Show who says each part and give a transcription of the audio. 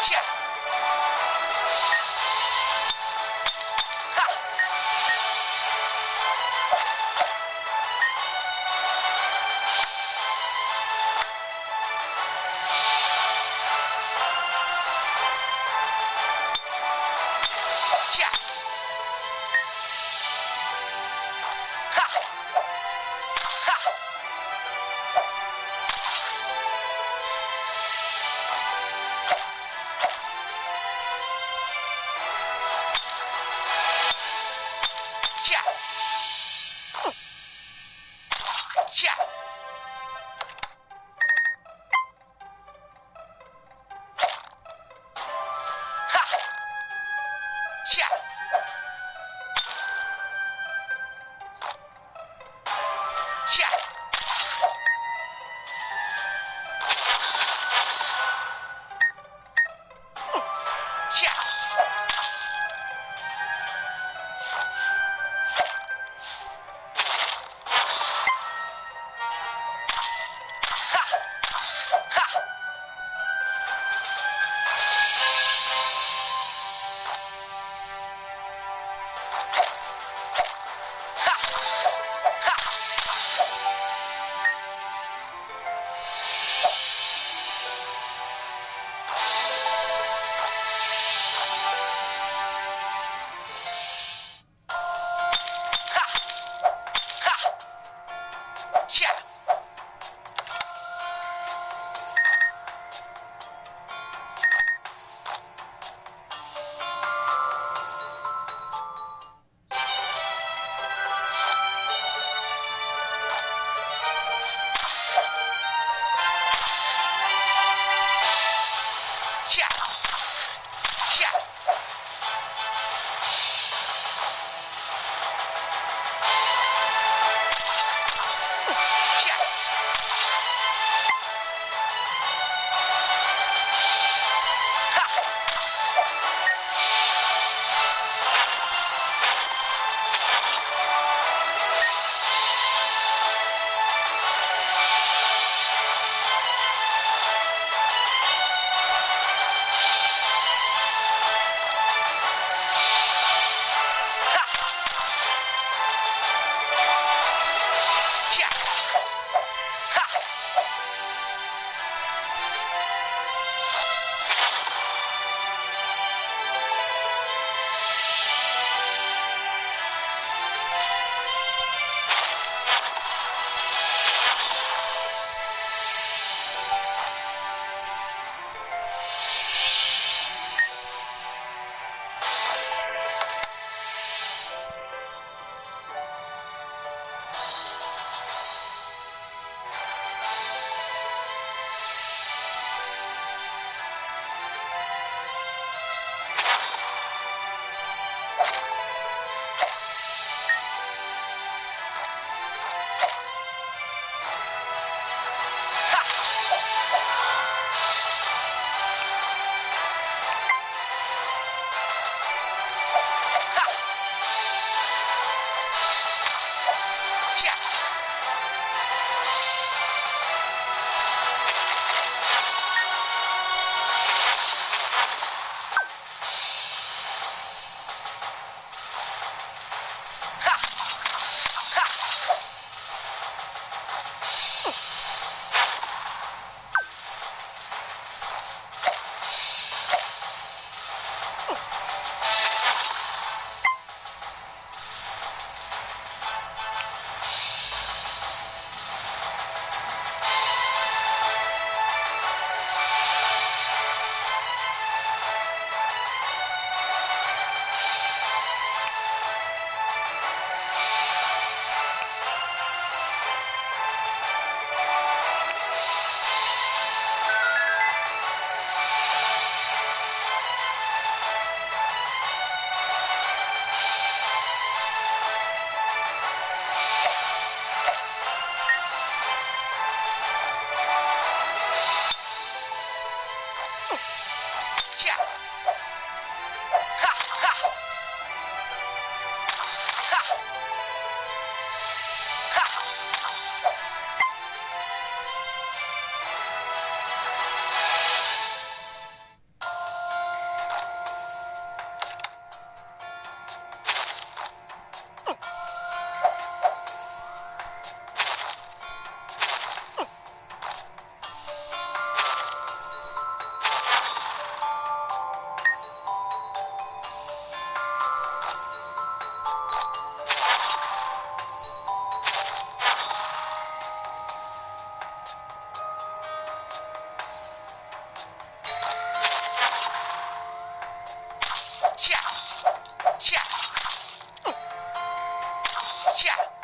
Speaker 1: Shit! Yeah. Shut 下，下，下。